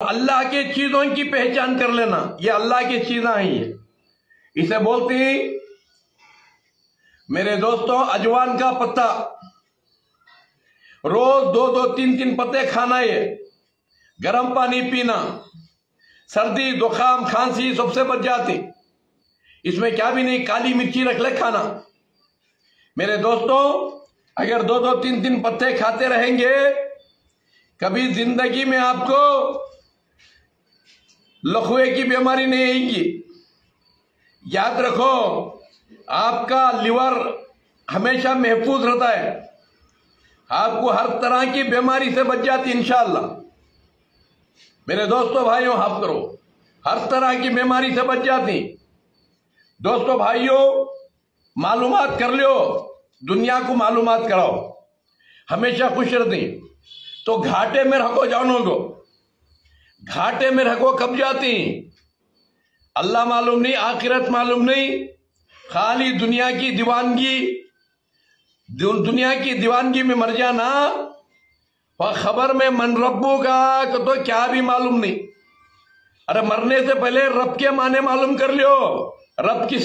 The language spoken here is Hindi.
अल्लाह के चीज़ों की पहचान कर लेना, ये अल्लाह की चीजा ही है इसे बोलती मेरे दोस्तों, अजवान का पत्ता। रोज दो दो तीन तीन पत्ते खाना ये। गर्म पानी पीना। सर्दी, जुकाम, खांसी सबसे बच जाती। इसमें क्या भी नहीं, काली मिर्ची रख ले खाना। मेरे दोस्तों, अगर दो दो तीन तीन पत्ते खाते रहेंगे, कभी ज़िंदगी में आपको लखुए की बीमारी नहीं आएगी। याद रखो, आपका लिवर हमेशा महफूज रहता है। आपको हर तरह की बीमारी से बच जाती इंशाल्लाह। मेरे दोस्तों, भाइयों हाफ़ करो। हर तरह की बीमारी से बच जाती। दोस्तों, भाइयों, मालूमात कर लो। दुनिया को मालूमात कराओ। हमेशा खुश रहती। तो घाटे में रखो, जानो को घाटे में रखो, कब जाती? अल्लाह मालूम नहीं, आखिरत मालूम नहीं। खाली दुनिया की दीवानगी दुनिया की दीवानगी में मर जाना। वह खबर में मन रब्बू का तो क्या भी मालूम नहीं। अरे मरने से पहले रब के माने मालूम कर लियो। रब की